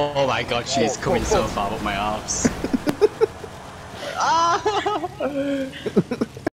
Oh my god, she's Oh, coming oh, so far up my arms. ah!